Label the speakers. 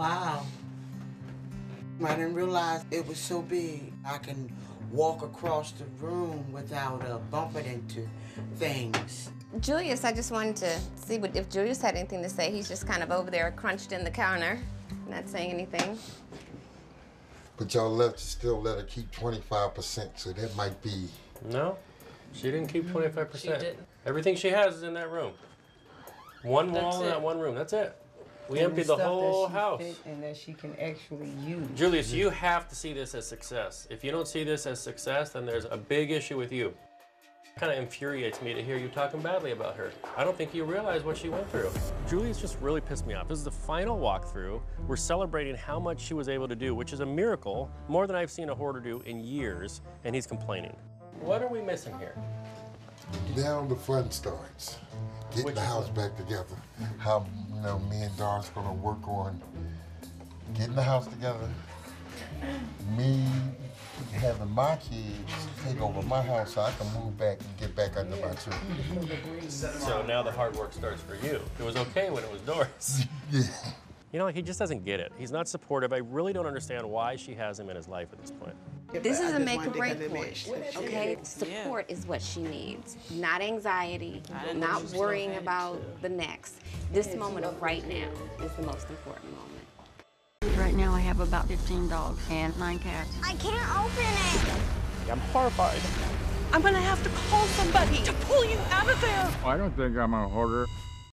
Speaker 1: wow. I didn't realize it was so big. I can walk across the room without uh, bumping into things.
Speaker 2: Julius, I just wanted to see what, if Julius had anything to say. He's just kind of over there crunched in the counter, not saying anything.
Speaker 3: But y'all left to still let her keep 25%, so that might be.
Speaker 4: No, she didn't keep 25%.
Speaker 5: She didn't.
Speaker 4: Everything she has is in that room. One
Speaker 5: That's
Speaker 4: wall in that one room. That's it. We
Speaker 6: And
Speaker 4: emptied the
Speaker 6: stuff that
Speaker 4: whole house.
Speaker 6: And that she can actually use.
Speaker 4: Julius, you have to see this as success. If you don't see this as success, then there's a big issue with you. Kind of infuriates me to hear you talking badly about her. I don't think you realize what she went through. Julius just really pissed me off. This is the final walkthrough. We're celebrating how much she was able to do, which is a miracle, more than I've seen a hoarder do in years, and he's complaining. What are we missing here?
Speaker 3: Now the fun starts. Getting
Speaker 4: Which
Speaker 3: the house back together. How, you know, me and Dar's gonna work on getting the house together. Me having my kids take over my house so I can move back and get back under my tree.
Speaker 4: So now the hard work starts for you. It was okay when it was Doris.
Speaker 3: Yeah.
Speaker 4: You know, he just doesn't get it. He's not supportive. I really don't understand why she has him in his life at this point.
Speaker 2: This is a make or break point, okay? Support is what she needs, not anxiety,
Speaker 5: I didn't know
Speaker 2: not
Speaker 5: she was
Speaker 2: worrying
Speaker 5: so
Speaker 2: about the next. This moment of right now is the most important moment.
Speaker 7: Right now, I have about 15 dogs and nine cats.
Speaker 8: I can't open it.
Speaker 9: I'm horrified.
Speaker 10: I'm gonna have to call somebody to pull you out of there.
Speaker 9: I don't think I'm a hoarder.